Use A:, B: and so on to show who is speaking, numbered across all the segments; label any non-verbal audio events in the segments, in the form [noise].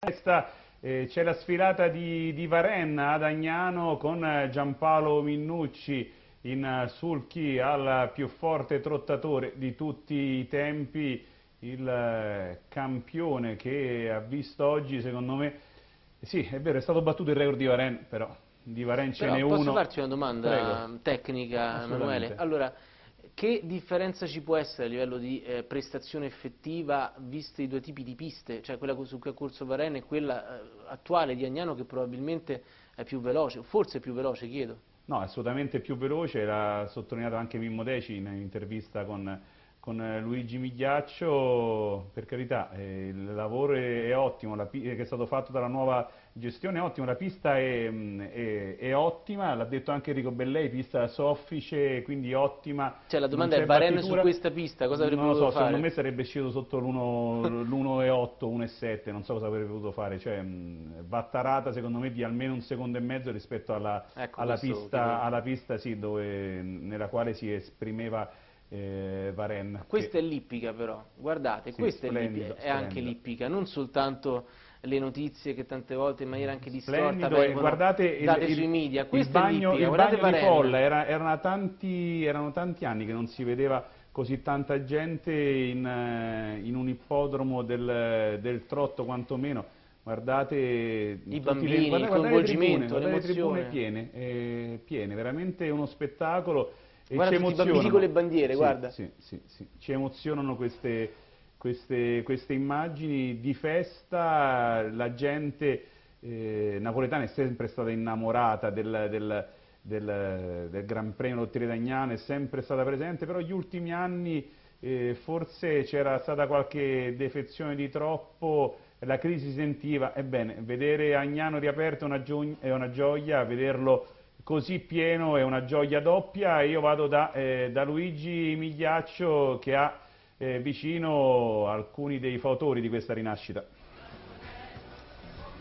A: Questa, eh, C'è la sfilata di, di Varenna ad Agnano con eh, Giampaolo Minnucci in eh, sulchi al più forte trottatore di tutti i tempi, il eh, campione che ha visto oggi secondo me, sì è vero è stato battuto il record di Varenna però di Varenna ce n'è uno.
B: Posso farci una domanda Prego. tecnica Emanuele? Allora, che differenza ci può essere a livello di eh, prestazione effettiva viste i due tipi di piste, cioè quella su cui ha corso Varenne e quella eh, attuale di Agnano che probabilmente è più veloce, forse è più veloce, chiedo?
A: No, assolutamente più veloce, l'ha sottolineato anche Mimmo Deci in intervista con con eh, Luigi Migliaccio, per carità, eh, il lavoro è, ottimo, la, che è stato fatto dalla nuova gestione è ottimo, la pista è, mm, è, è ottima, l'ha detto anche Enrico Bellei, pista soffice, quindi ottima.
B: Cioè la domanda è Varenne su questa pista, cosa avrebbe
A: non
B: potuto
A: so,
B: fare?
A: Secondo me sarebbe uscito sotto l'1,8, 1,7, [laughs] non so cosa avrebbe potuto fare, cioè mh, va tarata secondo me di almeno un secondo e mezzo rispetto alla, ecco, alla pista, alla pista sì, dove, nella quale si esprimeva eh, Varenna.
B: Questa è l'ippica però, guardate, sì, questa è, è anche l'ippica, non soltanto le notizie che tante volte in maniera anche distorta vengono
A: guardate
B: date
A: il,
B: sui media,
A: questo il bagno, è il bagno di folla, era, erano, tanti, erano tanti anni che non si vedeva così tanta gente in, eh, in un ippodromo del, del trotto quantomeno. Guardate
B: i bambini, le, guardate, il coinvolgimento,
A: le tribune piene, eh, piene, veramente uno spettacolo
B: e guarda ci emozionano. con le bandiere,
A: sì,
B: guarda.
A: Sì, sì, sì. Ci emozionano queste, queste, queste, immagini di festa, la gente eh, napoletana è sempre stata innamorata del, del, del, del Gran Premio Lotteria d'Agnano, è sempre stata presente, però gli ultimi anni eh, forse c'era stata qualche defezione di troppo, la crisi si sentiva, ebbene, vedere Agnano riaperto è una, è una gioia, vederlo così pieno è una gioia doppia. Io vado da, eh, da Luigi Migliaccio che ha eh, vicino alcuni dei fautori di questa rinascita.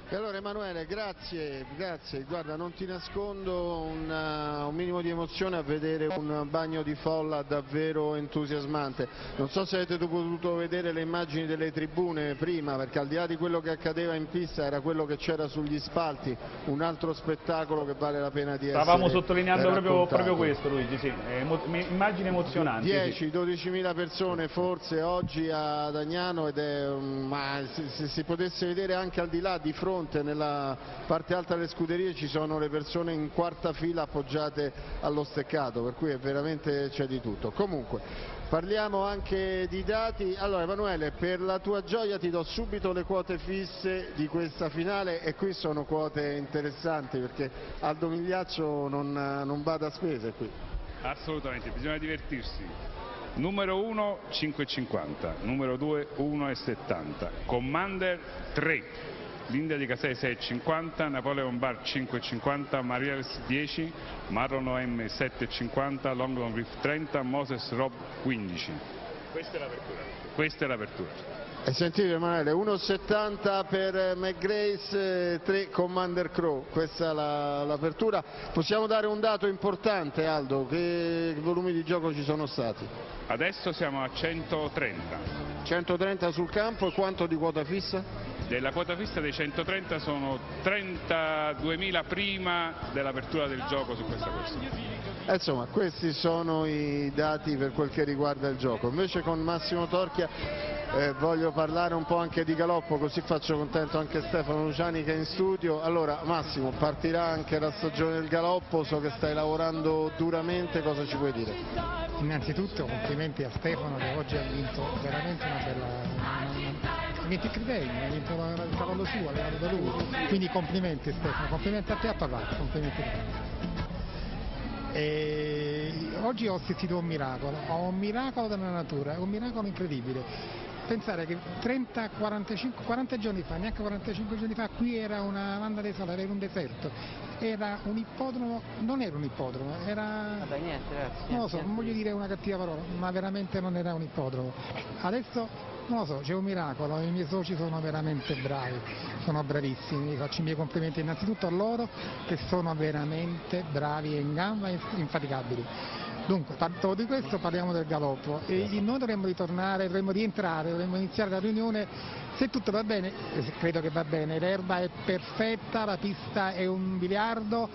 C: E allora Emanuele, grazie, grazie, guarda non ti nascondo una, un minimo di emozione a vedere un bagno di folla davvero entusiasmante. Non so se avete potuto vedere le immagini delle tribune prima, perché al di là di quello che accadeva in pista era quello che c'era sugli spalti, un altro spettacolo che vale la pena di
A: Stavamo essere sottolineando proprio, proprio, questo Luigi, sì. Emo immagini emozionanti.
C: 10-12 sì. mila persone forse oggi ad Agnano ed è, ma se, se si potesse vedere anche al di là, di fronte fronte, nella parte alta delle scuderie ci sono le persone in quarta fila appoggiate allo steccato, per cui veramente c'è di tutto. Comunque, parliamo anche di dati. Allora Emanuele, per la tua gioia ti do subito le quote fisse di questa finale e qui sono quote interessanti perché Aldo Migliaccio non, non bada a spese qui.
D: Assolutamente, bisogna divertirsi. Numero 1 5,50, numero 2 1,70, Commander 3, l'India di Casei 6,50, Napoleon Bar 5,50, Mariels 10, Marlon OM 7,50, Long Long Reef 30, Moses Rob 15.
A: Questa è l'apertura.
D: Questa è l'apertura.
C: E sentite Emanuele, 1,70 per McGrace, 3 Commander Crow, questa è l'apertura. Possiamo dare un dato importante Aldo, che volumi di gioco ci sono stati?
D: Adesso siamo a 130.
C: 130 sul campo e quanto di quota fissa?
D: della quota fissa dei 130 sono 32.000 prima dell'apertura del gioco su questa corsa.
C: Eh, insomma, questi sono i dati per quel che riguarda il gioco. Invece con Massimo Torchia eh, voglio parlare un po' anche di galoppo, così faccio contento anche Stefano Luciani che è in studio. Allora Massimo, partirà anche la stagione del galoppo, so che stai lavorando duramente, cosa ci puoi dire?
E: Innanzitutto complimenti a Stefano che oggi ha vinto veramente una bella, complimenti a Criveni, ha vinto il cavallo suo, allenato da lui, quindi complimenti Stefano, complimenti a te a papà, complimenti a te. E oggi ho assistito a un miracolo, ho un miracolo della natura, un miracolo incredibile. Pensare che 30, 45, 40 giorni fa, neanche 45 giorni fa, qui era una landa di sala, era un deserto, era un ippodromo, non era un ippodromo, era...
B: Vabbè, niente, ragazzi,
E: non lo so, non voglio dire una cattiva parola, ma veramente non era un ippodromo. Adesso non lo so, c'è un miracolo, i miei soci sono veramente bravi, sono bravissimi, faccio i miei complimenti innanzitutto a loro che sono veramente bravi e in gamba infaticabili. Dunque, dopo di questo parliamo del galoppo. E noi dovremmo ritornare, dovremmo rientrare, dovremmo iniziare la riunione, se tutto va bene, credo che va bene, l'erba è perfetta, la pista è un biliardo,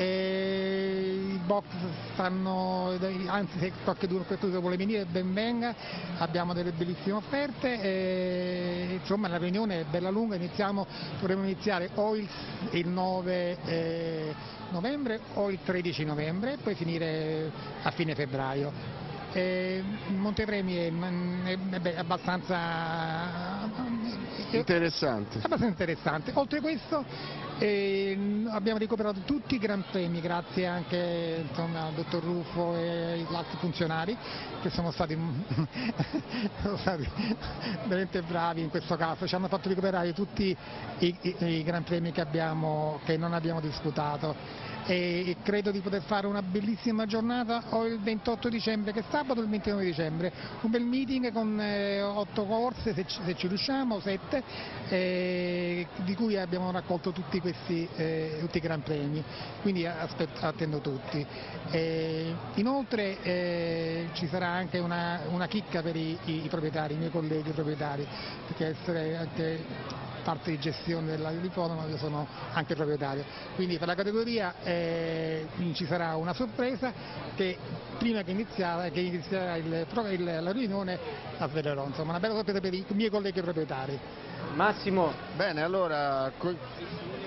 E: i box stanno, anzi se qualcuno vuole venire ben venga, abbiamo delle bellissime offerte, e, insomma la riunione è bella lunga, iniziamo, dovremmo iniziare o il, il 9 eh, novembre o il 13 novembre e poi finire a fine febbraio. Eh, Montepremi è, è, è, abbastanza
C: interessante.
E: abbastanza interessante. Oltre questo e abbiamo recuperato tutti i Gran Premi grazie anche insomma, al dottor Ruffo e ai altri funzionari che sono stati, [laughs] sono stati, veramente bravi in questo caso, ci hanno fatto recuperare tutti i, i, i Gran Premi che, abbiamo, che non abbiamo disputato. E credo di poter fare una bellissima giornata. O il 28 dicembre che è sabato il 29 dicembre. Un bel meeting con eh, 8 corse se ci, se ci riusciamo 7 eh, di cui abbiamo raccolto tutti questi eh, tutti i gran premi quindi aspetto, attendo tutti. Inoltre eh, ci sarà anche una, una chicca per i, i, i, proprietari i miei colleghi proprietari perché essere anche parte di gestione dell'aerodromo, io sono anche proprietario. Quindi per la categoria eh, ci sarà una sorpresa che prima che iniziare, che inizierà il, il, la riunione la svelerò, insomma una bella sorpresa per i miei colleghi proprietari.
B: Massimo.
C: Bene, allora...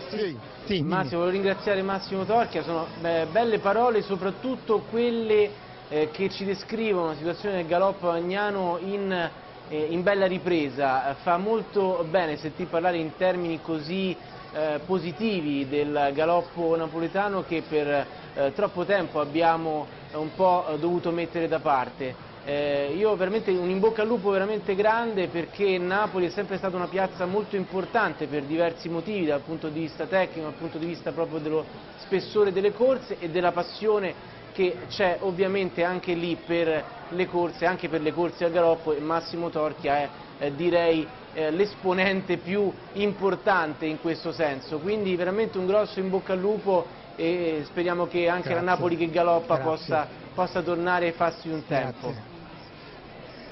B: Sì. Sì, Massimo, voglio ringraziare Massimo Torchia, sono beh, belle parole, soprattutto quelle eh, che ci descrivono la situazione del galoppo agnano in eh, in bella ripresa, fa molto bene sentir parlare in termini così eh, positivi del galoppo napoletano che per eh, troppo tempo abbiamo un po' dovuto mettere da parte. Eh, io veramente un in bocca al lupo veramente grande perché Napoli è sempre stata una piazza molto importante per diversi motivi dal punto di vista tecnico, dal punto di vista proprio dello spessore delle corse e della passione che c'è ovviamente anche lì per le corse, anche per le corse a galoppo e Massimo Torchia è eh, direi eh, l'esponente più importante in questo senso, quindi veramente un grosso in bocca al lupo e speriamo che anche Grazie. la Napoli che galoppa possa, possa, tornare e farsi un tempo.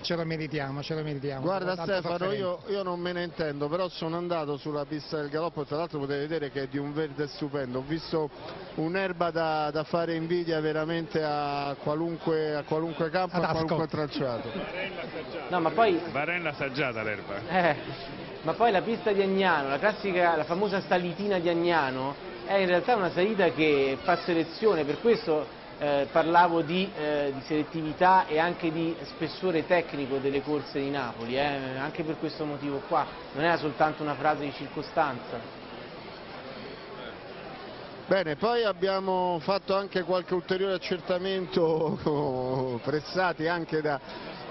E: Ce lo meritiamo, ce lo meritiamo.
C: Guarda Stefano, io, io, non me ne intendo, però sono andato sulla pista del galoppo e tra l'altro potete vedere che è di un verde stupendo. Ho visto un'erba da, da, fare invidia veramente a qualunque, a qualunque campo, Ad a qualunque tracciato.
B: No, ma poi...
D: Varella assaggiata l'erba.
B: Eh, ma poi la pista di Agnano, la classica, la famosa salitina di Agnano, è in realtà una salita che fa selezione, per questo eh, parlavo di, eh, di, selettività e anche di spessore tecnico delle corse di Napoli, eh, anche per questo motivo qua, non era soltanto una frase di circostanza.
C: Bene, poi abbiamo fatto anche qualche ulteriore accertamento, [laughs] pressati anche da,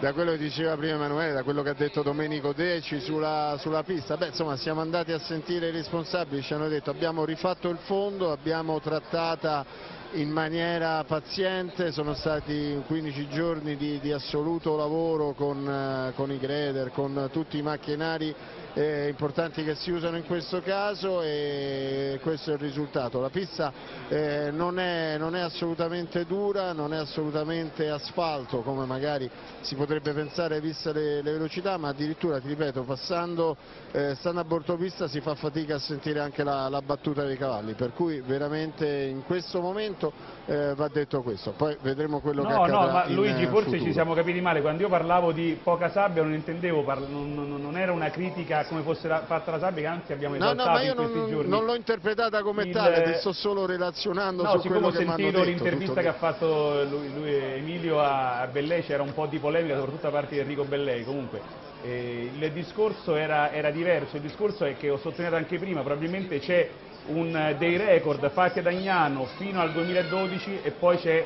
C: da, quello che diceva prima Emanuele, da quello che ha detto Domenico Deci sulla, sulla pista. Beh, insomma, siamo andati a sentire i responsabili, ci hanno detto abbiamo rifatto il fondo, abbiamo trattata in maniera paziente, sono stati 15 giorni di, di assoluto lavoro con, eh, con, i grader, con tutti i macchinari eh, importanti che si usano in questo caso e questo è il risultato. La pista eh, non, è, non, è, assolutamente dura, non è assolutamente asfalto come magari si potrebbe pensare vista le, le velocità, ma addirittura, ti ripeto, passando, eh, stando a bordo pista si fa fatica a sentire anche la, la battuta dei cavalli, per cui veramente in questo momento eh, va detto questo, poi vedremo quello
A: no,
C: che accadrà
A: No, ma
C: in,
A: Luigi, forse
C: futuro.
A: ci siamo capiti male, quando io parlavo di poca sabbia non intendevo, non, non, non era una critica come fosse la, fatta la sabbia, che anzi abbiamo esaltato
C: no, no, ma io
A: non,
C: giorni. non l'ho interpretata come il, tale, ti sto solo relazionando no, su quello che mi hanno detto.
A: ho sentito l'intervista che ha fatto lui, lui, Emilio a, a Bellei, c'era un po' di polemica, soprattutto da parte di Enrico Bellei, comunque. Eh, il discorso era, era diverso, il discorso è che ho sottolineato anche prima, probabilmente c'è un, dei record fatti ad Agnano fino al 2012 e poi c'è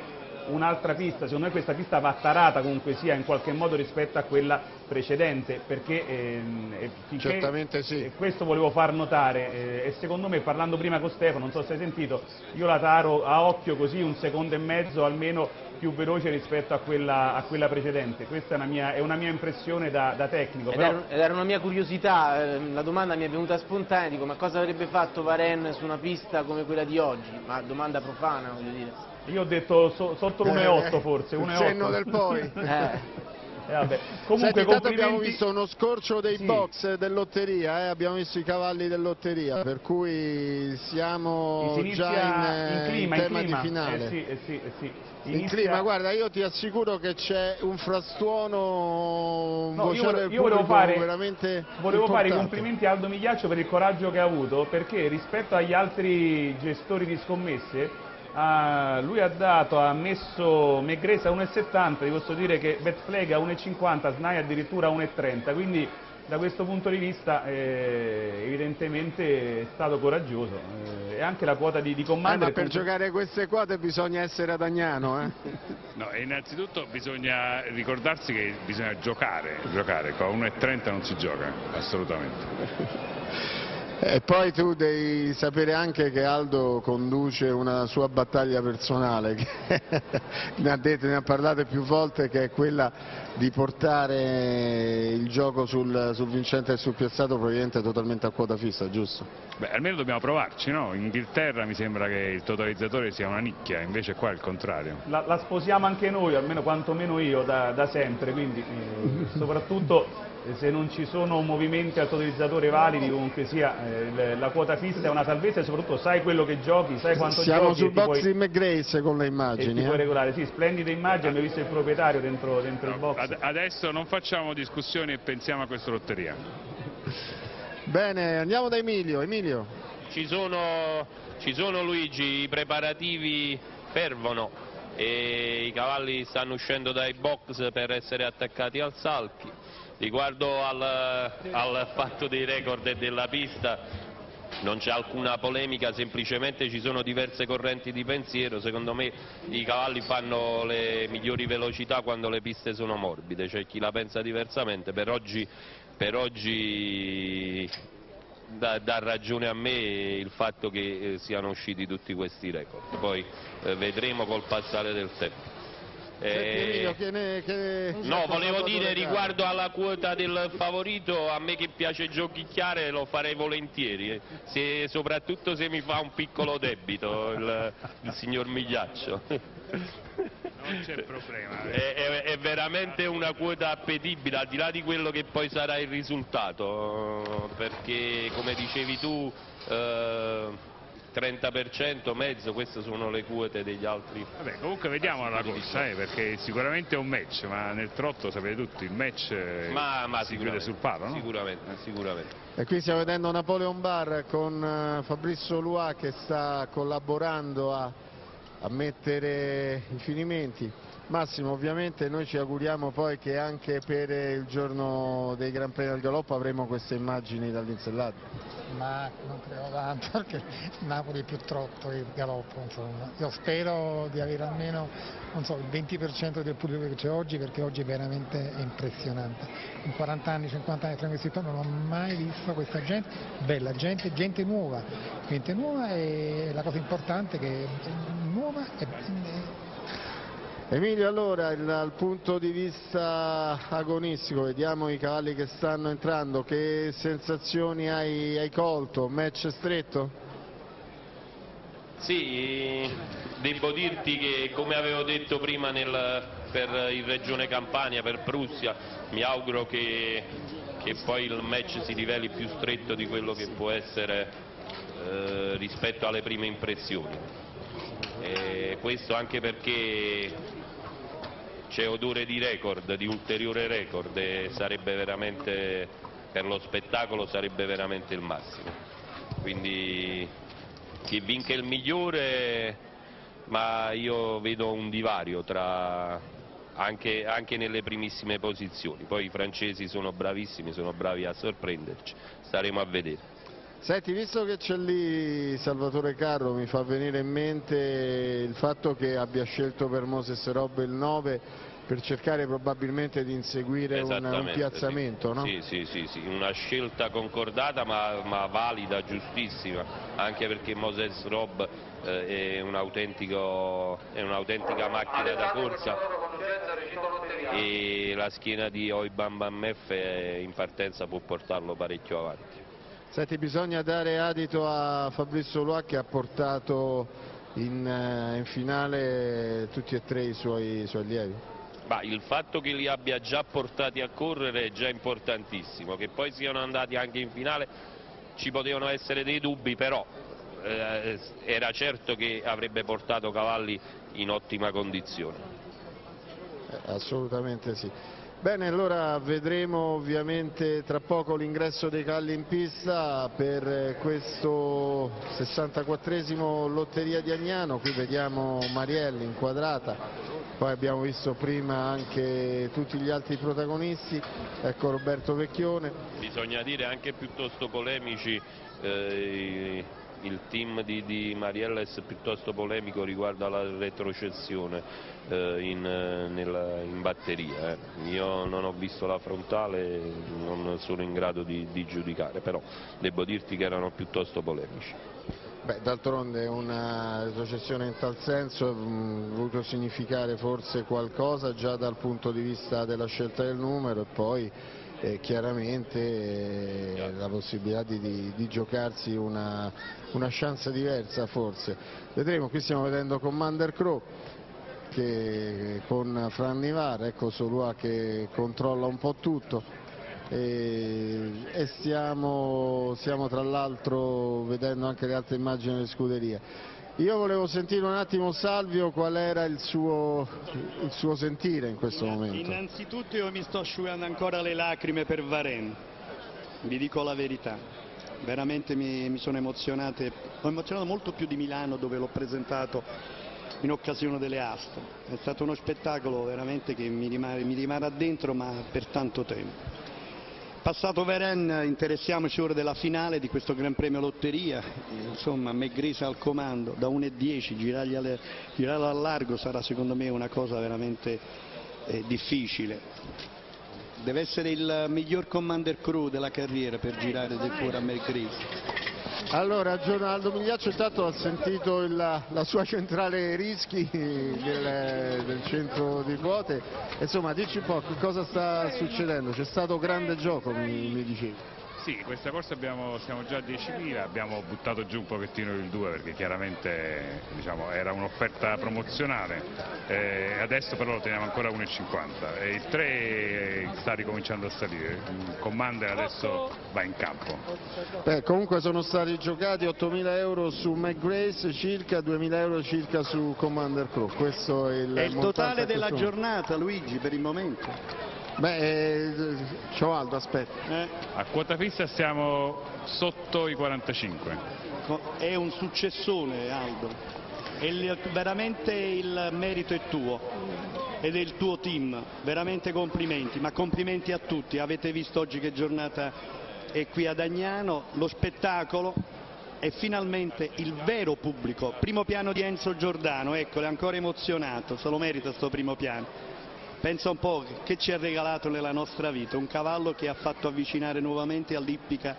A: un'altra pista, secondo me questa pista va tarata comunque sia in qualche modo rispetto a quella precedente perché ehm,
C: Certamente sì.
A: e questo volevo far notare eh, e secondo me parlando prima con Stefano, non so se hai sentito, io la taro a occhio così un secondo e mezzo almeno più veloce rispetto a quella, a quella precedente, questa è una mia, è una mia impressione da, da tecnico.
B: Ed, però... era, era, una mia curiosità, eh, la domanda mi è venuta spontanea, dico ma cosa avrebbe fatto Varen su una pista come quella di oggi? Ma domanda profana voglio dire.
A: Io ho detto so, sotto l'1,8 eh, forse, 1,8. Il
C: cenno del poi. [laughs] eh.
A: Eh. Comunque, Senti,
C: abbiamo visto uno scorcio dei sì. box dell'otteria, eh? abbiamo visto i cavalli dell'otteria, per cui siamo già in, in, clima, in tema in clima. di finale.
A: Eh sì, eh sì, eh sì.
C: Inizia... In clima, guarda, io ti assicuro che c'è un frastuono un no, io, io volevo fare, veramente
A: volevo fare i complimenti a Aldo Migliaccio per il coraggio che ha avuto, perché rispetto agli altri gestori di scommesse lui ha dato, ha messo Megresa a 1,70, vi posso dire che Betflag a 1,50, Snai addirittura a 1,30, quindi da questo punto di vista eh, evidentemente è stato coraggioso eh, e anche la quota di, di Commander...
C: Eh, ma per giocare queste quote bisogna essere ad Agnano, eh? [laughs]
D: No, innanzitutto bisogna ricordarsi che bisogna giocare, giocare, con 1,30 non si gioca, assolutamente.
C: E poi tu devi sapere anche che Aldo conduce una sua battaglia personale, che [laughs] ne, ha detto, ne ha parlato più volte, che è quella di portare il gioco sul, sul vincente e sul piazzato probabilmente totalmente a quota fissa, giusto?
D: Beh, almeno dobbiamo provarci, no? In Inghilterra mi sembra che il totalizzatore sia una nicchia, invece qua è il contrario.
A: La, la sposiamo anche noi, almeno quantomeno io, da, da sempre, quindi eh, soprattutto se non ci sono movimenti al totalizzatore validi, comunque sia, eh, la quota fissa è una salvezza e soprattutto sai quello che giochi, sai quanto
C: Siamo
A: giochi.
C: Siamo sul box puoi, di McGrace con le immagini. Eh?
A: regolare, sì, splendide immagini, abbiamo visto il proprietario dentro, dentro no, il box.
D: Ad, adesso non facciamo discussioni e pensiamo a questa lotteria.
C: Bene, andiamo da Emilio. Emilio.
F: Ci sono, ci sono Luigi, i preparativi fervono e i cavalli stanno uscendo dai box per essere attaccati al salchi. Riguardo al, al fatto dei record e della pista, non c'è alcuna polemica, semplicemente ci sono diverse correnti di pensiero, secondo me i cavalli fanno le migliori velocità quando le piste sono morbide, c'è chi la pensa diversamente, per oggi, per oggi dà, dà, ragione a me il fatto che eh, siano usciti tutti questi record, poi eh, vedremo col passare del tempo.
C: Eh, che ne, che
F: no, volevo dire riguardo alla quota del favorito, a me che piace giochicchiare lo farei volentieri, eh. se, soprattutto se mi fa un piccolo debito il, il signor Migliaccio.
D: Non c'è problema.
F: È, è, è, veramente una quota appetibile, al di là di quello che poi sarà il risultato, perché come dicevi tu... Eh, 30% mezzo, queste sono le quote degli altri.
D: Vabbè, comunque vediamo la corsa, eh, perché sicuramente è un match, ma nel trotto sapete tutti, il match ma, ma si chiude sul palo, no?
F: Sicuramente, sicuramente.
C: E qui stiamo vedendo Napoleon Bar con uh, Fabrizio Lua che sta collaborando a, a mettere i finimenti. Massimo, ovviamente noi ci auguriamo poi che anche per il giorno dei Gran Premi del Galoppo avremo queste immagini dall'insellato
E: ma non credo tanto [laughs] perché Napoli è più trotto che il galoppo, insomma. Io spero di avere almeno so, il 20% del pubblico che c'è oggi perché oggi è veramente impressionante. In 40 anni, 50 anni tra questi non ho mai visto questa gente, bella gente, gente nuova, gente nuova e la cosa importante è che nuova e
C: Emilio allora dal punto di vista agonistico vediamo i cavalli che stanno entrando che sensazioni hai, hai colto? match stretto?
F: Sì, devo dirti che come avevo detto prima nel, per il Regione Campania, per Prussia, mi auguro che, che, poi il match si riveli più stretto di quello che può essere eh, rispetto alle prime impressioni. E questo anche perché c'è odore di record, di ulteriore record e sarebbe veramente, per lo spettacolo sarebbe veramente il massimo. Quindi chi vinca il migliore, ma io vedo un divario tra, anche, anche, nelle primissime posizioni. Poi i francesi sono bravissimi, sono bravi a sorprenderci, staremo a vedere.
C: Senti, visto che c'è lì Salvatore Carro, mi fa venire in mente il fatto che abbia scelto per Moses Rob il 9 per cercare probabilmente di inseguire un, un, piazzamento,
F: sì.
C: no?
F: Sì, sì, sì, sì, una scelta concordata ma, ma, valida, giustissima, anche perché Moses Rob eh, è un'autentica un macchina da corsa e la schiena di Oibam Bammef in partenza può portarlo parecchio avanti.
C: Senti, bisogna dare adito a Fabrizio Loa che ha portato in, eh, in finale tutti e tre i suoi, i suoi allievi?
F: Bah, il fatto che li abbia già portati a correre è già importantissimo, che poi siano andati anche in finale ci potevano essere dei dubbi, però eh, era certo che avrebbe portato cavalli in ottima condizione.
C: Eh, assolutamente sì. Bene, allora vedremo ovviamente tra poco l'ingresso dei calli in pista per questo 64esimo Lotteria di Agnano, qui vediamo Marielli inquadrata, poi abbiamo visto prima anche tutti gli altri protagonisti, ecco Roberto Vecchione.
F: Bisogna dire anche piuttosto polemici eh, il team di, di Marielles piuttosto polemico riguardo alla retrocessione eh, in, nella, in, batteria. Eh. Io non ho visto la frontale, non sono in grado di, di giudicare, però devo dirti che erano piuttosto polemici.
C: D'altronde una retrocessione in tal senso ha mm, voluto significare forse qualcosa già dal punto di vista della scelta del numero e poi eh, chiaramente eh, la possibilità di, di, di giocarsi una, una, chance diversa forse. Vedremo, qui stiamo vedendo Commander Crow che, con Fran Nivar, ecco Solua che controlla un po' tutto e, e stiamo, stiamo tra l'altro vedendo anche le altre immagini delle scuderie. Io volevo sentire un attimo Salvio qual era il suo, il suo sentire in questo momento.
G: Innanzitutto io mi sto asciugando ancora le lacrime per Varen, vi dico la verità. Veramente mi, mi sono emozionato, ho emozionato molto più di Milano dove l'ho presentato in occasione delle aste. È stato uno spettacolo veramente che mi rimarrà dentro ma per tanto tempo. Passato Veren interessiamoci ora della finale di questo Gran Premio Lotteria, insomma Megrisa al comando, da 1,10 girarlo girarla al largo sarà secondo me una cosa veramente eh, difficile. Deve essere il miglior commander crew della carriera per girare del cuore a Megrisa.
C: Allora, Giornaldo Migliaccio intanto ha sentito il, la sua centrale rischi del, del, centro di quote, insomma dici un po' che cosa sta succedendo, c'è stato grande gioco mi, mi dicevi.
D: Sì, questa corsa abbiamo, siamo già a 10.000, abbiamo buttato giù un pochettino il 2 perché chiaramente diciamo, era un'offerta promozionale, eh, adesso però lo teniamo ancora a 1,50 e il 3 sta ricominciando a salire, il Commander adesso va in campo.
C: Beh, comunque sono stati giocati 8.000 euro su McGrace, circa 2.000 euro circa su Commander Crow, questo è il,
G: è il totale della giornata Luigi per il momento.
C: Beh, eh, ciao Aldo, aspetta. Eh.
D: A quota fissa siamo sotto i 45.
G: È un successone Aldo. Il, veramente il merito è tuo. E del tuo team, veramente complimenti, ma complimenti a tutti, avete visto oggi che giornata è qui ad Agnano, lo spettacolo e finalmente il vero pubblico, primo piano di Enzo Giordano, eccolo è ancora emozionato, se lo merita questo primo piano. Pensa un po' che ci ha regalato nella nostra vita, un cavallo che ha fatto avvicinare nuovamente all'ippica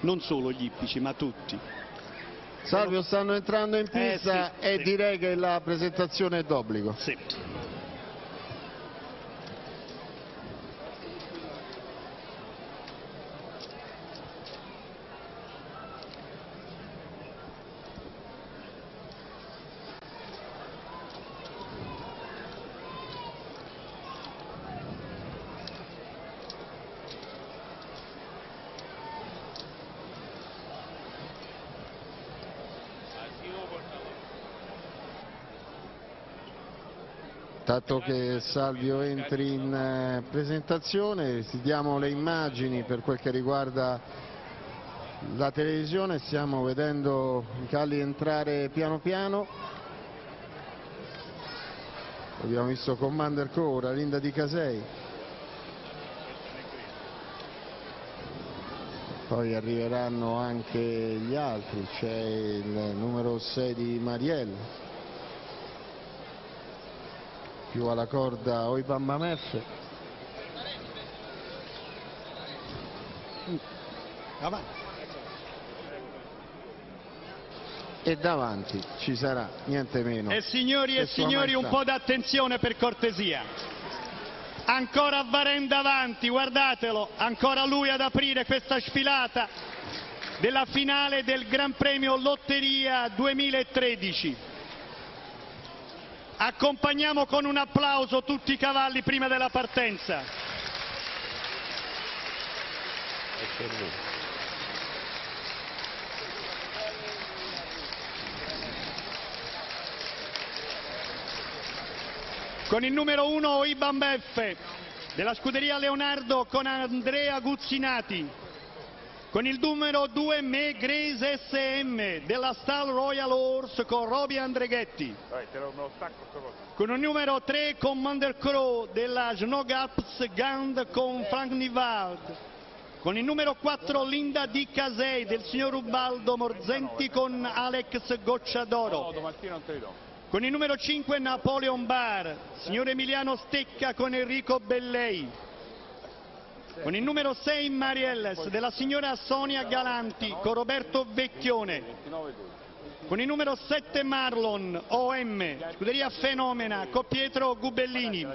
G: non solo gli ippici ma tutti.
C: Salvio stanno entrando in pista eh, sì, e direi che la presentazione è d'obbligo.
G: Sì.
C: Dato che Salvio entri in eh, presentazione, diamo le immagini per quel che riguarda la televisione, stiamo vedendo i calli entrare piano piano. Abbiamo visto Commander Cora, Linda di Casei. Poi arriveranno anche gli altri, c'è il numero 6 di Mariello. Più alla corda Oiban Mamef avanti. E davanti ci sarà niente meno
G: e signori e signori un po' d'attenzione per cortesia. Ancora Varen davanti guardatelo. Ancora lui ad aprire questa sfilata della finale del Gran Premio Lotteria 2013 Accompagniamo con un applauso tutti i cavalli prima della partenza. Con il numero 1 Iban Beffe della scuderia Leonardo con Andrea Guzzinati. Con il numero 2 Me Grace SM della Stal Royal Horse con Roby Andreghetti. Con il numero 3 Commander Crow della Snogaps Gand con Frank Nivald. Con il numero 4 Linda Di Casei del signor Ubaldo Morzenti con Alex Gocciadoro. Con il numero 5 Napoleon Bar, signor Emiliano Stecca con Enrico Bellei. Con il numero 6 Marielles della signora Sonia Galanti con Roberto Vecchione. Con il numero 7 Marlon OM, scuderia Fenomena con Pietro Gubellini.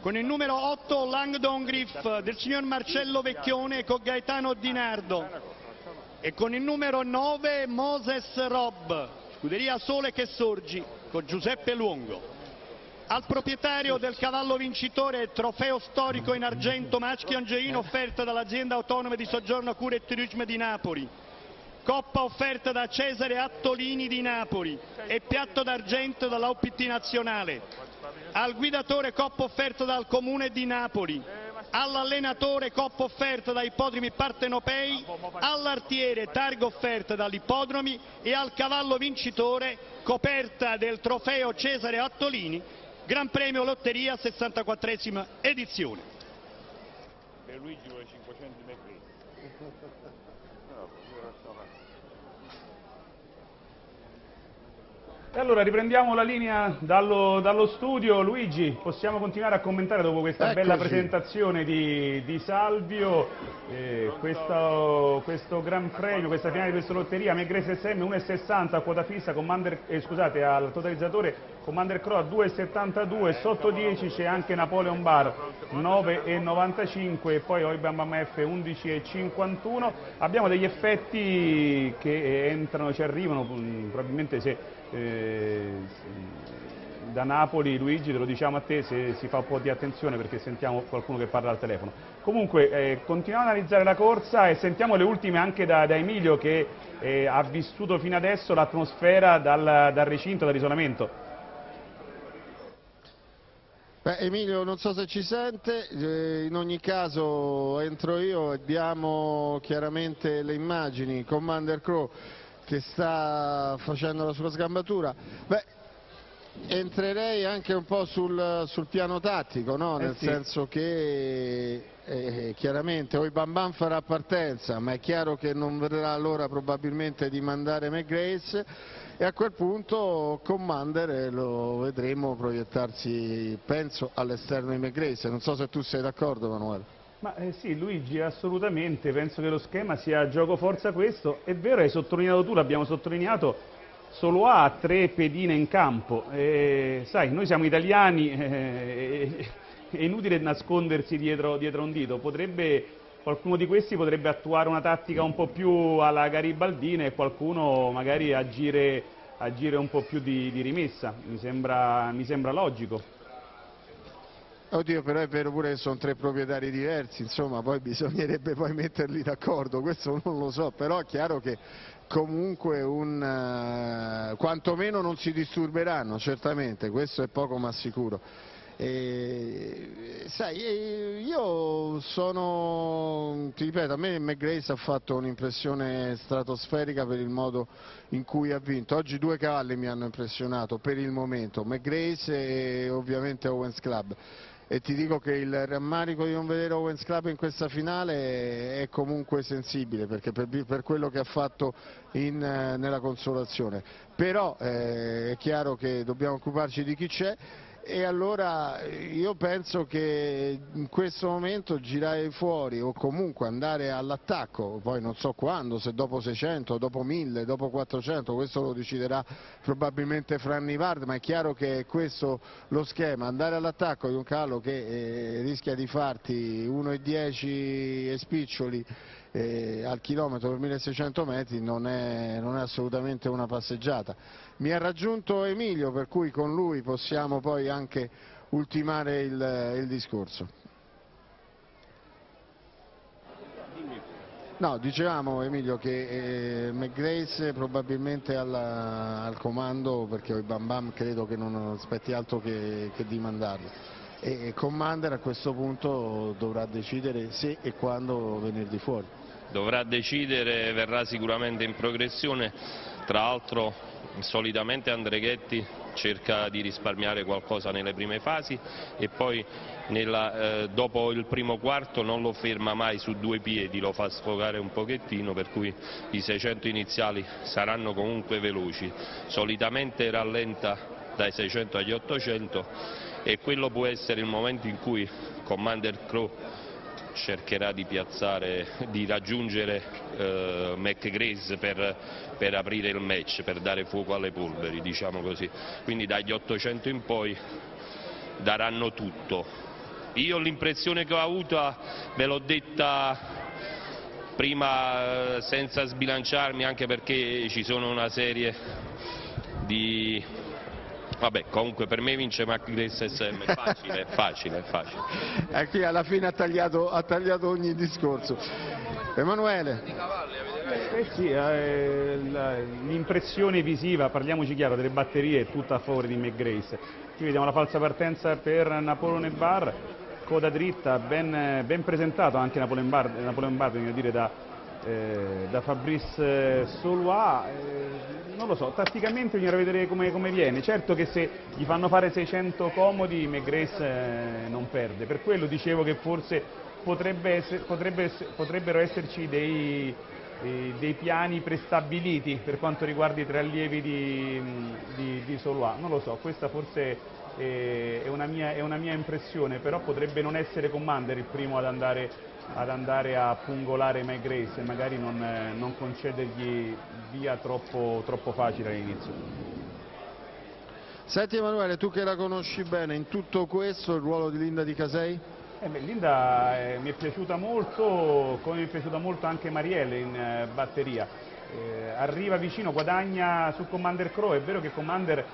G: Con il numero 8 Langdon Griff del signor Marcello Vecchione con Gaetano Dinardo. E con il numero 9 Moses Robb, Scuderia Sole che Sorgi con Giuseppe Luongo. Al proprietario del cavallo vincitore trofeo storico in argento Maschi Angelino offerta dall'azienda autonoma di soggiorno Cura e Turismo di Napoli. Coppa offerta da Cesare Attolini di Napoli e piatto d'argento dalla OPT nazionale. Al guidatore coppa offerta dal Comune di Napoli all'allenatore coppa offerta da ippodromi partenopei, all'artiere targa offerta dagli ippodromi e al cavallo vincitore coperta del trofeo Cesare Attolini, Gran Premio Lotteria 64esima edizione. Per Luigi 500 metri.
A: E allora riprendiamo la linea dallo, dallo, studio. Luigi, possiamo continuare a commentare dopo questa Eccoci. bella presentazione di, di Salvio eh, questo, questo, Gran Premio, questa finale di questa lotteria, Megrese SM 1,60 a quota fissa, Commander, eh, scusate, al totalizzatore Commander Crow a 2,72, sotto 10 c'è anche Napoleon Bar 9,95 e poi Oibam F 11,51. Abbiamo degli effetti che entrano, ci arrivano, probabilmente se eh, da Napoli, Luigi, te lo diciamo a te se si fa un po' di attenzione perché sentiamo qualcuno che parla al telefono. Comunque, eh, continuiamo ad analizzare la corsa e sentiamo le ultime anche da, da Emilio che eh, ha vissuto fino adesso l'atmosfera dal, dal recinto, dall'isolamento.
C: Beh, Emilio non so se ci sente, eh, in ogni caso entro io e diamo chiaramente le immagini, Commander Crow che sta facendo la sua sgambatura. Beh, entrerei anche un po' sul, sul piano tattico, no? eh nel sì. senso che eh, chiaramente o Bam Bam farà partenza, ma è chiaro che non verrà l'ora probabilmente di mandare McGrace e a quel punto Commander eh, lo vedremo proiettarsi, penso, all'esterno di McGrace. Non so se tu sei d'accordo Emanuele.
A: Ma eh, sì, Luigi, assolutamente, penso che lo schema sia gioco forza questo. È vero, hai sottolineato tu, l'abbiamo sottolineato, solo ha tre pedine in campo. E, sai, noi siamo italiani, eh, è inutile nascondersi dietro, dietro un dito. Potrebbe, qualcuno di questi potrebbe attuare una tattica un po' più alla Garibaldina e qualcuno magari agire, agire un po' più di, di rimessa. Mi sembra, mi sembra logico.
C: Oddio, però è vero pure che sono tre proprietari diversi, insomma, poi bisognerebbe poi metterli d'accordo, questo non lo so, però è chiaro che comunque un, uh, quantomeno non si disturberanno, certamente, questo è poco ma sicuro. E, sai, io sono, ti ripeto, a me McGrace ha fatto un'impressione stratosferica per il modo in cui ha vinto. Oggi due cavalli mi hanno impressionato per il momento, McGrace e ovviamente Owens Club e ti dico che il rammarico di non vedere Owens Club in questa finale è comunque sensibile per, per quello che ha fatto in, eh, nella consolazione. Però eh, è chiaro che dobbiamo occuparci di chi c'è e allora io penso che in questo momento girare fuori o comunque andare all'attacco, poi non so quando, se dopo 600, dopo 1000, dopo 400, questo lo deciderà probabilmente Franny Vard, ma è chiaro che è questo lo schema, andare all'attacco di un cavallo che eh, rischia di farti 1,10 e spiccioli eh, al chilometro per 1600 metri non è, non è, assolutamente una passeggiata. Mi ha raggiunto Emilio per cui con lui possiamo poi anche ultimare il, il discorso. No, dicevamo Emilio che eh, McGrace probabilmente alla, al comando perché i Bam Bam credo che non aspetti altro che, che di mandarlo e Commander a questo punto dovrà decidere se e quando venire fuori.
F: Dovrà decidere, verrà sicuramente in progressione, tra l'altro solitamente Andreghetti cerca di risparmiare qualcosa nelle prime fasi e poi nella, eh, dopo il primo quarto non lo ferma mai su due piedi, lo fa sfogare un pochettino per cui i 600 iniziali saranno comunque veloci, solitamente rallenta dai 600 agli 800 e quello può essere il momento in cui Commander Crow cercherà di piazzare, di raggiungere eh, McGrace per, per, aprire il match, per dare fuoco alle polveri, diciamo così. Quindi dagli 800 in poi daranno tutto. Io l'impressione che ho avuto, ve l'ho detta prima eh, senza sbilanciarmi, anche perché ci sono una serie di Vabbè, comunque per me vince McGrace SM, [laughs] facile, facile, facile.
C: E qui alla fine ha tagliato, ha tagliato ogni discorso. Emanuele.
A: Eh sì, eh, l'impressione visiva, parliamoci chiaro, delle batterie è tutta a favore di McGrace. Qui vediamo la falsa partenza per Napoleone Bar, coda dritta, ben, ben presentato anche Napoleone Bar, Napoleon Bar dire, da, eh, da Fabrice Solois, eh, non lo so, tatticamente bisogna vedere come, come, viene, certo che se gli fanno fare 600 comodi McGrace eh, non perde, per quello dicevo che forse potrebbe essere, potrebbe, potrebbero esserci dei, eh, dei, piani prestabiliti per quanto riguarda i tre allievi di, di, di Solois, non lo so, questa forse è una, mia, è una mia impressione, però potrebbe non essere Commander il primo ad andare ad andare a pungolare Mike Grace e magari non, eh, non concedergli via troppo, troppo facile all'inizio.
C: Senti Emanuele, tu che la conosci bene, in tutto questo il ruolo di Linda di Casei?
A: Eh beh, Linda eh, mi è piaciuta molto, come mi è piaciuta molto anche Marielle in eh, batteria. Eh, arriva vicino, guadagna su Commander Crow, è vero che Commander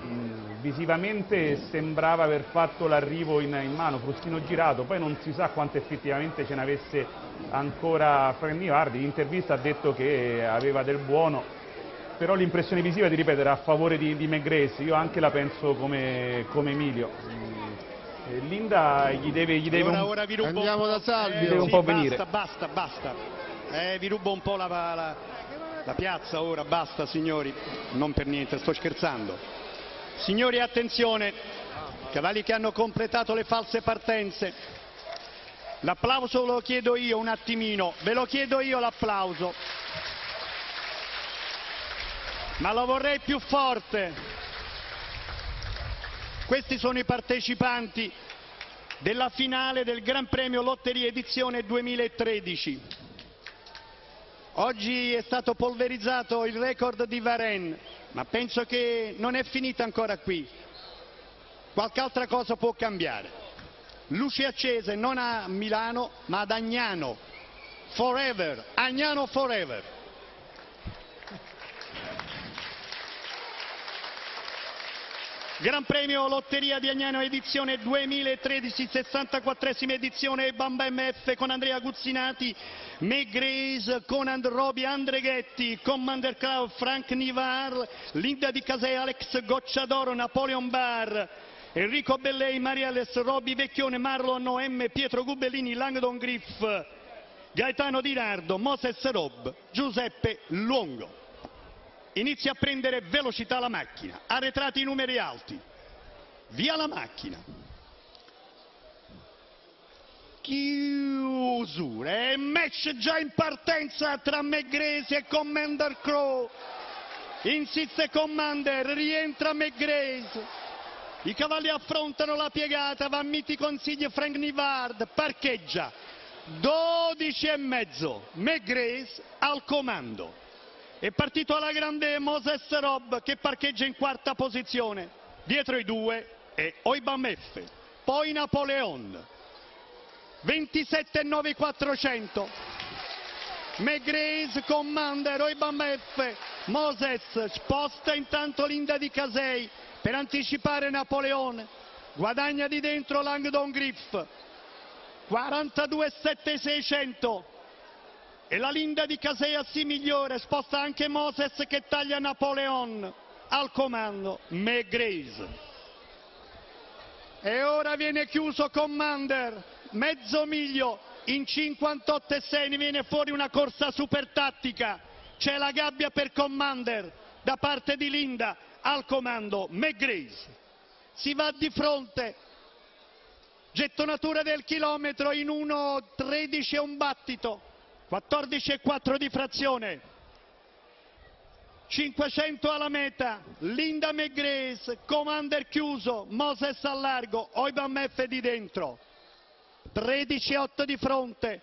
A: mh, visivamente sembrava aver fatto l'arrivo in, in, mano, frustino girato, poi non si sa quanto effettivamente ce n'avesse ancora Frank Nivardi, in intervista ha detto che aveva del buono, però l'impressione visiva, di ripetere, a favore di, di McGrace, io anche la penso come, come Emilio. Eh, Linda gli deve, gli deve
G: ora, un... ora vi rubo
C: Andiamo
G: un
C: da Salvio.
G: Eh,
C: deve
G: un po' basta, venire. Basta, basta, eh, vi rubo un po' la, la, la piazza ora, basta signori, non per niente, sto scherzando. Signori attenzione, cavalli che hanno completato le false partenze. L'applauso lo chiedo io un attimino, ve lo chiedo io l'applauso. Ma lo vorrei più forte. Questi sono i partecipanti della finale del Gran Premio Lotteria edizione 2013. Oggi è stato polverizzato il record di Varennes ma penso che non è finita ancora qui. Qualche altra cosa può cambiare. Luci accese non a Milano ma ad Agnano. Forever, Agnano forever. Gran Premio Lotteria di Agnano edizione 2013, 64esima edizione Bamba MF con Andrea Guzzinati, Meg Grace, Conan Roby, Andreghetti, Commander Cloud, Frank Nivar, Linda Di Casei, Alex Gocciadoro, Napoleon Bar, Enrico Bellei, Mariales, Roby Vecchione, Marlon OM, Pietro Gubellini, Langdon Griff, Gaetano Di Nardo, Moses Rob, Giuseppe Luongo inizia a prendere velocità la macchina, arretrati i numeri alti, via la macchina. Chiusura e match già in partenza tra Megrese e Commander Crow. Insiste Commander, rientra Megrese. I cavalli affrontano la piegata, va miti consigli Frank Nivard, parcheggia. 12 e mezzo, Megrese al comando. È partito alla grande Moses Rob che parcheggia in quarta posizione. Dietro i due è F, poi Napoleon. 27,9400. McGrace, Commander, Oibam F, Moses, sposta intanto Linda di Casei per anticipare Napoleone, guadagna di dentro Langdon Griff, 42,7600 e la Linda di Casei a sì migliore, sposta anche Moses che taglia Napoleon al comando, McGrace. E ora viene chiuso Commander, mezzo miglio, in 58,6 ne viene fuori una corsa super tattica, c'è la gabbia per Commander da parte di Linda al comando McGrace. Si va di fronte, gettonatura del chilometro in 1,13 e un battito, 14,4 di frazione, 500 alla meta, Linda McGrace, Commander chiuso, Moses a largo, Oibam di dentro. 13,8 di fronte,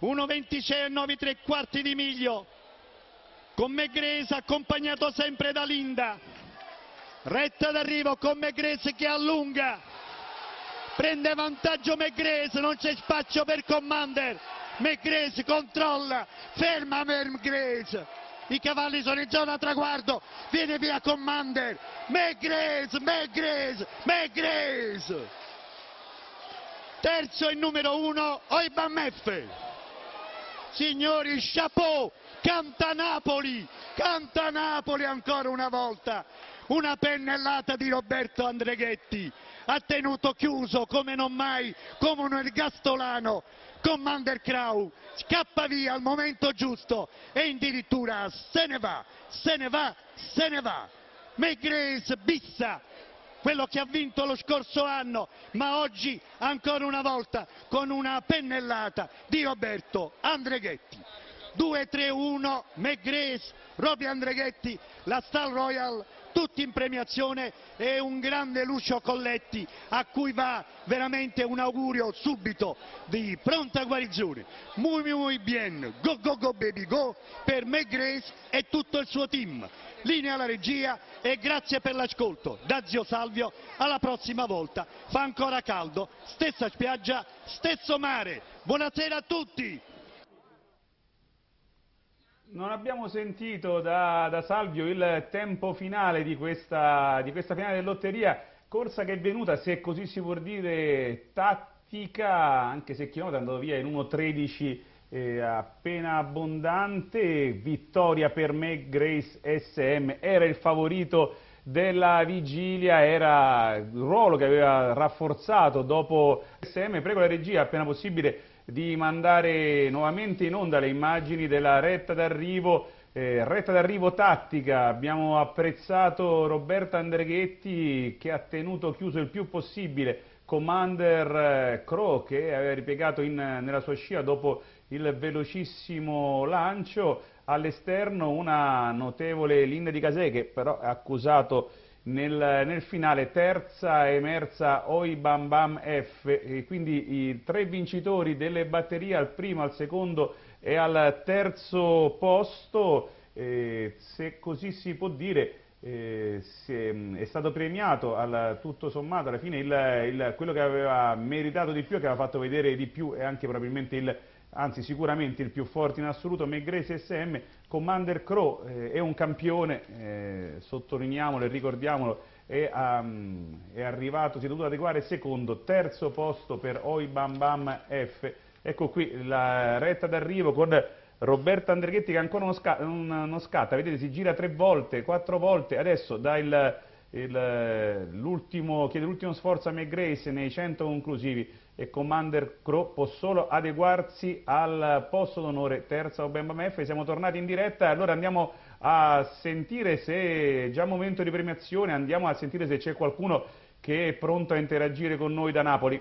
G: 1,26 e 9 tre quarti di miglio, con Megrese accompagnato sempre da Linda, retta d'arrivo con Megrese che allunga, prende vantaggio Megrese, non c'è spazio per Commander, Megrese controlla, ferma Megrese, i cavalli sono in zona traguardo, viene via Commander, Megrese, Megrese, Megrese terzo e numero uno Oibam F. Signori, chapeau, canta Napoli, canta Napoli ancora una volta. Una pennellata di Roberto Andreghetti, ha tenuto chiuso come non mai, come un ergastolano, Commander Krau, scappa via al momento giusto e addirittura se ne va, se ne va, se ne va. Grace bissa, quello che ha vinto lo scorso anno, ma oggi ancora una volta con una pennellata di Roberto Andreghetti. 2-3-1, McGrace, Roby Andreghetti, la Star Royal, tutti in premiazione e un grande Lucio Colletti a cui va veramente un augurio subito di pronta guarigione. Muy muy bien, go go go baby go per McGrace e tutto il suo team linea alla regia e grazie per l'ascolto. Da Zio Salvio, alla prossima volta. Fa ancora caldo, stessa spiaggia, stesso mare. Buonasera a tutti!
A: Non abbiamo sentito da, da, Salvio il tempo finale di questa, di questa finale dell'Otteria, corsa che è venuta, se così si può dire, tattica, anche se il chilometro è andato via in 1.13 eh, appena abbondante, vittoria per me Grace SM, era il favorito della vigilia, era il ruolo che aveva rafforzato dopo SM, prego la regia appena possibile di mandare nuovamente in onda le immagini della retta d'arrivo eh, retta d'arrivo tattica, abbiamo apprezzato Roberto Andreghetti che ha tenuto chiuso il più possibile Commander eh, Crow che aveva ripiegato in, nella sua scia dopo il velocissimo lancio, all'esterno una notevole linea di Casè che però è accusato nel, nel, finale terza emersa Oi Bam Bam F e quindi i tre vincitori delle batterie al primo, al secondo e al terzo posto. Eh, se così si può dire eh, è stato premiato al, tutto sommato alla fine il, il, quello che aveva meritato di più che aveva fatto vedere di più e anche probabilmente il anzi sicuramente il più forte in assoluto, McGrace SM, Commander Crow eh, è un campione, eh, sottolineiamolo e ricordiamolo, è, um, è, arrivato, si è dovuto adeguare secondo, terzo posto per Oi Bam Bam F. Ecco qui la retta d'arrivo con Roberto Andreghetti che ancora non, sca non, non scatta, vedete si gira tre volte, quattro volte, adesso dà l'ultimo sforzo a McGrace nei 100 conclusivi e Commander Crow può solo adeguarsi al posto d'onore terza Obama F. Siamo tornati in diretta allora andiamo a sentire se è già momento di premiazione, andiamo a sentire se c'è qualcuno che è pronto a interagire con noi da Napoli.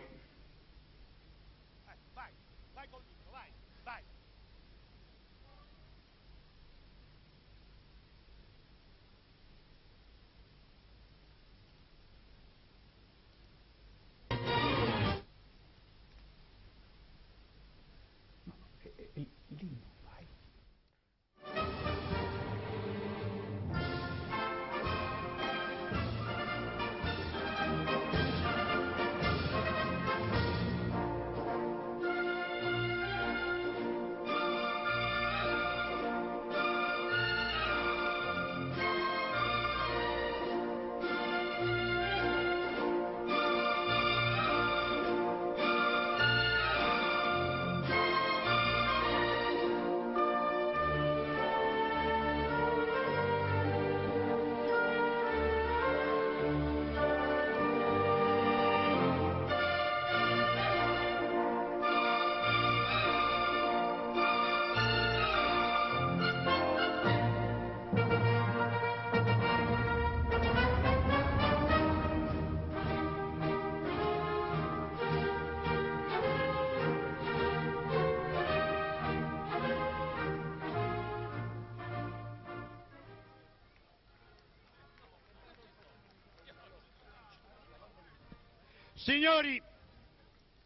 G: Signori,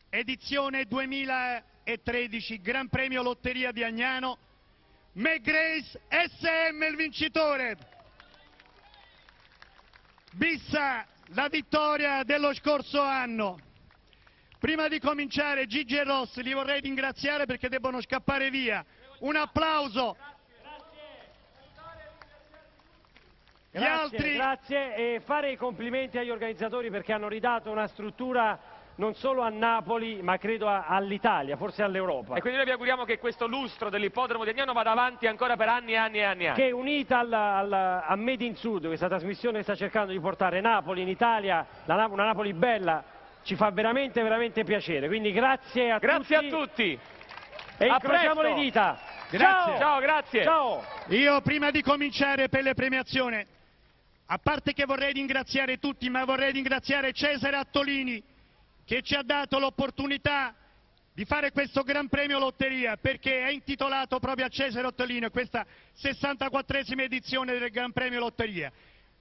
G: edizione 2013, Gran Premio Lotteria di Agnano, McGrace SM il vincitore. Vissa la vittoria dello scorso anno. Prima di cominciare Gigi e Ross li vorrei ringraziare perché debbono scappare via. Un applauso.
H: Grazie, altri... grazie e fare i complimenti agli organizzatori perché hanno ridato una struttura non solo a Napoli, ma credo all'Italia, forse all'Europa.
I: E quindi noi vi auguriamo che questo lustro dell'ippodromo di Agnano vada avanti ancora per anni e anni e anni.
H: Che unita al, al, a Made in Sud, questa trasmissione sta cercando di portare Napoli in Italia, la, una Napoli bella, ci fa veramente, veramente piacere. Quindi grazie a
I: grazie
H: tutti.
I: Grazie a tutti.
H: E a incrociamo presto. le dita.
I: Grazie. Ciao. Ciao, grazie.
H: Ciao.
G: Io prima di cominciare per le premiazioni, a parte che vorrei ringraziare tutti, ma vorrei ringraziare Cesare Attolini, che ci ha dato l'opportunità di fare questo Gran Premio Lotteria perché è intitolato proprio a Cesare Ottolino questa 64esima edizione del Gran Premio Lotteria.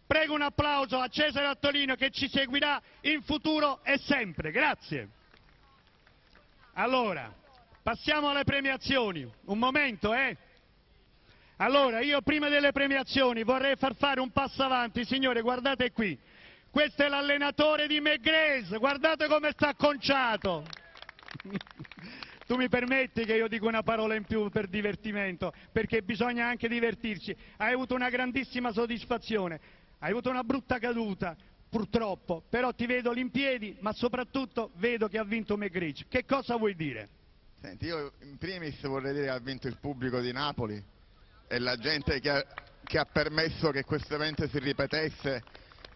G: Prego un applauso a Cesare Ottolino che ci seguirà in futuro e sempre. Grazie. Allora, passiamo alle premiazioni. Un momento, eh? Allora, io prima delle premiazioni vorrei far fare un passo avanti. Signore, guardate qui. Questo è l'allenatore di McGrace, guardate come sta conciato. [laughs] tu mi permetti che io dica una parola in più per divertimento, perché bisogna anche divertirci. Hai avuto una grandissima soddisfazione, hai avuto una brutta caduta, purtroppo, però ti vedo lì in piedi, ma soprattutto vedo che ha vinto McGrace. Che cosa vuoi dire?
J: Senti, io in primis vorrei dire che ha vinto il pubblico di Napoli e la gente che ha, che ha permesso che questo evento si ripetesse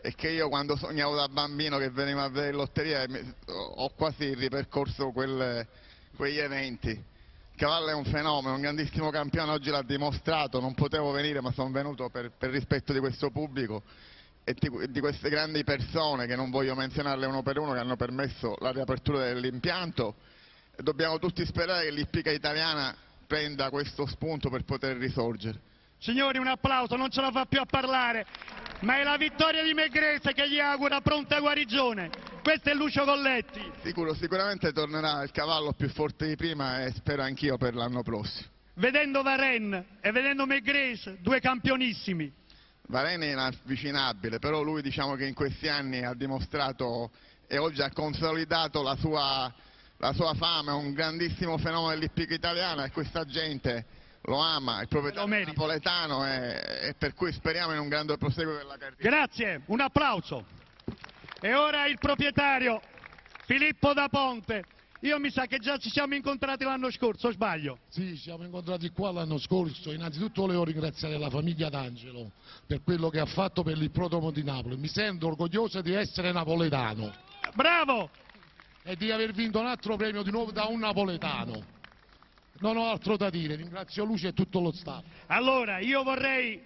J: e che io quando sognavo da bambino che venivo a vedere lotteria ho quasi ripercorso quelle, quegli eventi. Cavallo è un fenomeno, un grandissimo campione, oggi l'ha dimostrato, non potevo venire ma sono venuto per, per rispetto di questo pubblico e di, di, queste grandi persone che non voglio menzionarle uno per uno che hanno permesso la riapertura dell'impianto dobbiamo tutti sperare che l'ippica italiana prenda questo spunto per poter risorgere.
G: Signori un applauso, non ce la fa più a parlare, ma è la vittoria di Megrese che gli augura pronta guarigione. Questo è Lucio Colletti.
J: Sicuro, sicuramente tornerà il cavallo più forte di prima e spero anch'io per l'anno prossimo.
G: Vedendo Varen e vedendo Megrese, due campionissimi.
J: Varen è inavvicinabile, però lui diciamo che in questi anni ha dimostrato e oggi ha consolidato la sua, la sua fama, è un grandissimo fenomeno dell'ippica italiana e questa gente lo ama, il proprietario napoletano e, e, per cui speriamo in un grande proseguo della carriera.
G: Grazie, un applauso. E ora il proprietario Filippo da Ponte. Io mi sa che già ci siamo incontrati l'anno scorso, sbaglio?
K: Sì, ci siamo incontrati qua l'anno scorso. Innanzitutto volevo ringraziare la famiglia D'Angelo per quello che ha fatto per il prodromo di Napoli. Mi sento orgoglioso di essere napoletano.
G: Bravo!
K: E di aver vinto un altro premio di nuovo da un napoletano. Non ho altro da dire, ringrazio Luce e tutto lo staff.
G: Allora, io vorrei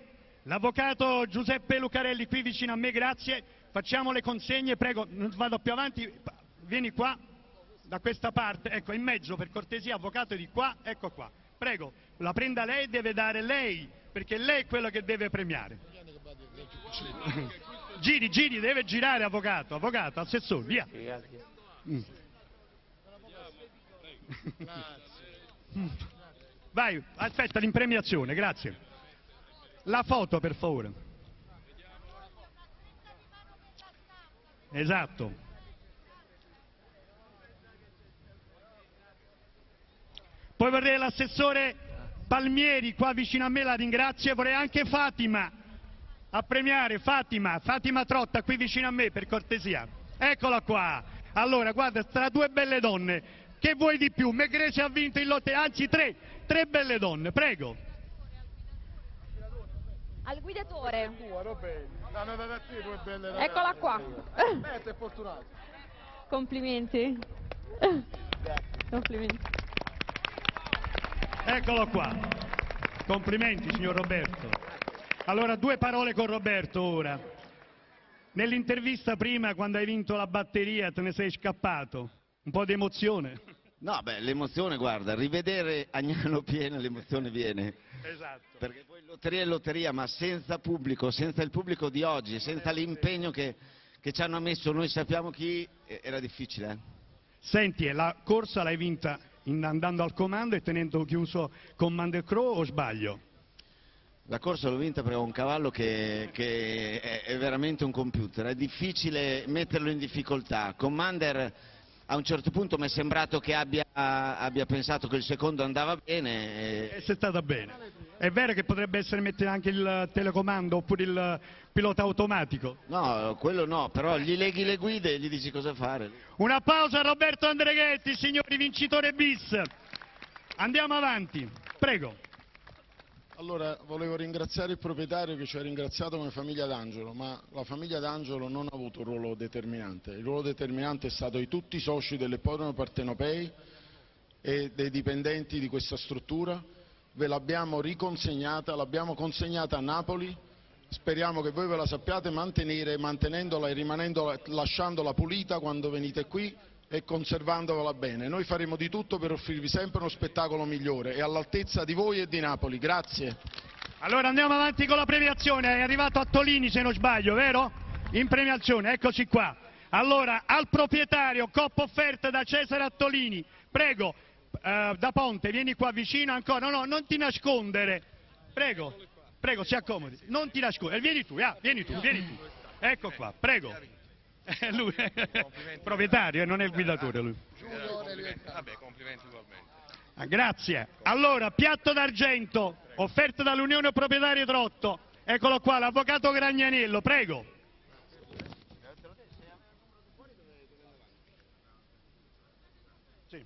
G: l'avvocato Giuseppe Lucarelli qui vicino a me, grazie. Facciamo le consegne, prego, non vado più avanti, vieni qua, da questa parte, ecco, in mezzo per cortesia, avvocato di qua, ecco qua. Prego, la prenda lei, deve dare lei, perché lei è quello che deve premiare. Giri, giri, deve girare, avvocato, avvocato, assessore, via. Mm. Vai, aspetta l'impremiazione, grazie. La foto per favore. Esatto. Poi vorrei l'assessore Palmieri qua vicino a me, la ringrazio, e vorrei anche Fatima a premiare, Fatima, Fatima Trotta qui vicino a me per cortesia. Eccola qua. Allora, guarda, tra due belle donne, che vuoi di più? Megrese ha vinto il lotte, anzi tre, tre belle donne, prego.
L: Al guidatore. Eccola qua. Complimenti. Complimenti.
G: Eccolo qua. Complimenti, signor Roberto. Allora, due parole con Roberto ora. Nell'intervista prima, quando hai vinto la batteria, te ne sei scappato. Un po' di emozione.
M: No, beh, l'emozione, guarda, rivedere Agnano pieno l'emozione viene.
G: Esatto.
M: Perché poi lotteria è lotteria, ma senza pubblico, senza il pubblico di oggi, senza l'impegno che, che ci hanno messo, noi sappiamo chi, era difficile. Eh?
G: Senti, la corsa l'hai vinta andando al comando e tenendo chiuso Commander Crow o sbaglio?
M: La corsa l'ho vinta perché ho un cavallo che, che è, è, veramente un computer, è difficile metterlo in difficoltà. Commander a un certo punto mi è sembrato che abbia, abbia pensato che il secondo andava bene.
G: E... È stata bene. È vero che potrebbe essere mettere anche il telecomando oppure il pilota automatico?
M: No, quello no, però gli leghi le guide e gli dici cosa fare.
G: Una pausa a Roberto Andreghetti, signori vincitore bis. Andiamo avanti, prego.
C: Allora, volevo ringraziare il proprietario che ci ha ringraziato come famiglia D'Angelo, ma la famiglia D'Angelo non ha avuto un ruolo determinante. Il ruolo determinante è stato di tutti i soci dell'Ippodromo Partenopei e dei dipendenti di questa struttura. Ve l'abbiamo riconsegnata, l'abbiamo consegnata a Napoli, speriamo che voi ve la sappiate mantenere, mantenendola e rimanendola, lasciandola pulita quando venite qui e conservandola bene. Noi faremo di tutto per offrirvi sempre uno spettacolo migliore e all'altezza di voi e di Napoli. Grazie.
G: Allora andiamo avanti con la premiazione, è arrivato a Tolini se non sbaglio, vero? In premiazione, eccoci qua. Allora, al proprietario, coppa offerta da Cesare Attolini, prego, eh, da Ponte, vieni qua vicino ancora, no, no, non ti nascondere, prego, prego, si accomodi, non ti nascondere, vieni tu, ah, vieni tu, vieni tu, ecco qua, prego. Eh, lui è [laughs] proprietario e non è il guidatore lui.
N: Vabbè, complimenti ugualmente.
G: Ah, grazie. Allora, piatto d'argento, offerto dall'Unione Proprietario Trotto. Eccolo qua, l'avvocato Gragnaniello, prego. Sì.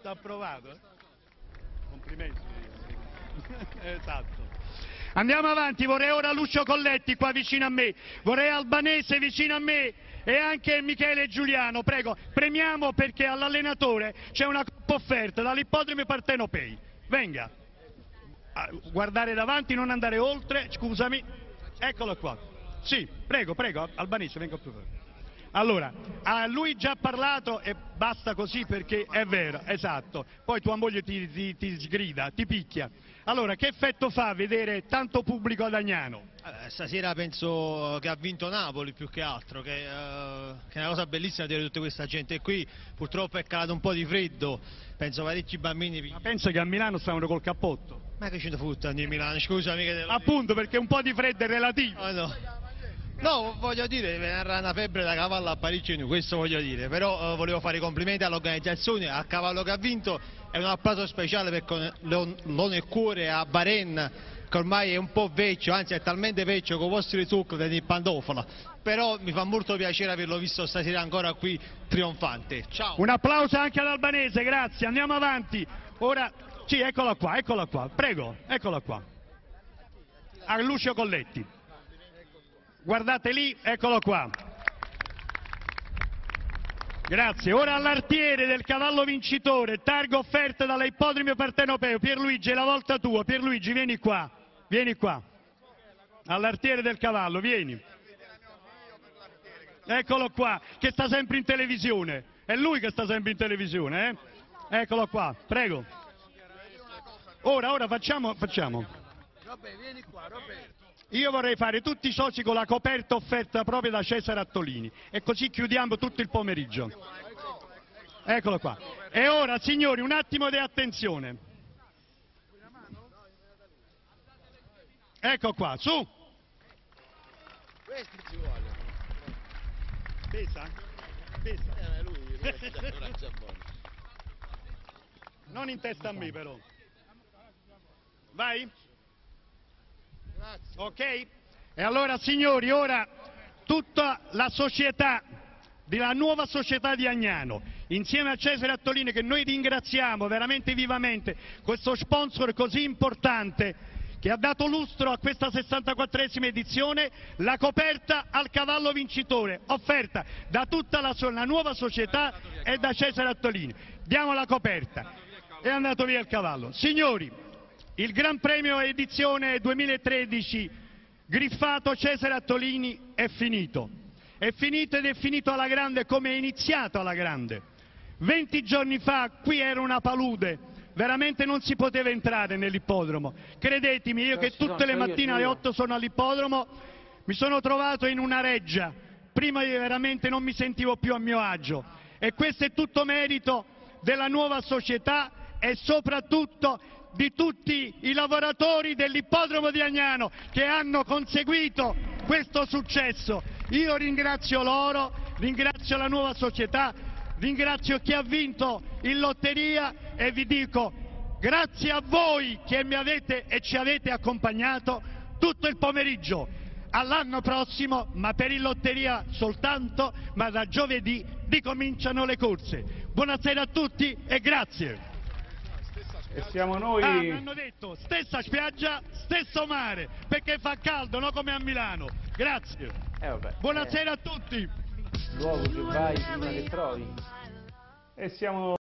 G: Sta approvato. Eh? Complimenti. [laughs] esatto. Andiamo avanti, vorrei ora Lucio Colletti qua vicino a me, vorrei Albanese vicino a me e anche Michele Giuliano, prego, premiamo perché all'allenatore c'è una coppa offerta dall'ippodromo Partenopei, venga, guardare davanti, non andare oltre, scusami, eccolo qua, sì, prego, prego, Albanese, venga più fuori. Allora, a lui già parlato e basta così perché è vero, esatto. Poi tua moglie ti, ti, ti sgrida, ti picchia. Allora, che effetto fa vedere tanto pubblico ad Agnano?
O: Eh, stasera penso che ha vinto Napoli più che altro, che, uh, che, è una cosa bellissima vedere tutta questa gente qui. Purtroppo è calato un po' di freddo, penso parecchi bambini...
G: Ma penso che a Milano stavano col cappotto.
O: Ma che ci fotte a Milano, scusami che...
G: Appunto, perché un po' di freddo è relativo.
O: Oh, no. No, voglio dire, verrà una febbre da cavallo a Parigi, questo voglio dire, però eh, volevo fare i complimenti all'organizzazione, al cavallo che ha vinto e un applauso speciale per l'one e cuore a Baren che ormai è un po' vecchio, anzi è talmente vecchio con i vostri zuccheri di pantofola, però mi fa molto piacere averlo visto stasera ancora qui trionfante. Ciao.
G: Un applauso anche all'Albanese, grazie, andiamo avanti. Ora, sì, eccola qua, eccola qua, prego, eccola qua. A Lucio Colletti. Guardate lì, eccolo qua. Grazie. Ora all'artiere del cavallo vincitore, targa offerta dalla ippodrimo partenopeo. Pierluigi, è la volta tua. Pierluigi, vieni qua. Vieni qua. All'artiere del cavallo, vieni. Eccolo qua, che sta sempre in televisione. È lui che sta sempre in televisione, eh? Eccolo qua, prego. Ora, ora facciamo, facciamo. Robè, vieni qua, Roberto. Io vorrei fare tutti i soci con la coperta offerta proprio da Cesare Attolini e così chiudiamo tutto il pomeriggio. Eccolo qua. E ora, signori, un attimo di attenzione. Ecco qua, su. Questo ci vuole. Pesa? Pesa. Eh, lui, lui non in testa a me però. Vai? Ok? E allora signori, ora tutta la società, della nuova società di Agnano, insieme a Cesare Attolini che noi ringraziamo veramente vivamente, questo sponsor così importante che ha dato lustro a questa 64esima edizione, la coperta al cavallo vincitore, offerta da tutta la, la nuova società e da Cesare Attolini. Diamo la coperta. È andato via il cavallo. Signori, il Gran Premio edizione 2013 griffato Cesare Attolini è finito. È finito ed è finito alla grande come è iniziato alla grande. Venti giorni fa qui era una palude, veramente non si poteva entrare nell'ippodromo. Credetemi, io che tutte le mattine alle 8 sono all'ippodromo, mi sono trovato in una reggia, prima veramente non mi sentivo più a mio agio e questo è tutto merito della nuova società e soprattutto di tutti i lavoratori dell'ippodromo di Agnano che hanno conseguito questo successo. Io ringrazio loro, ringrazio la nuova società, ringrazio chi ha vinto in lotteria e vi dico grazie a voi che mi avete e ci avete accompagnato tutto il pomeriggio. All'anno prossimo, ma per in lotteria soltanto, ma da giovedì ricominciano le corse. Buonasera a tutti e grazie.
A: E siamo noi...
G: Ah, mi hanno detto stessa spiaggia, stesso mare, perché fa caldo, non come a Milano. Grazie.
B: Eh, vabbè,
G: Buonasera
B: eh.
G: a tutti.
B: Luogo che vai prima che trovi.
A: E siamo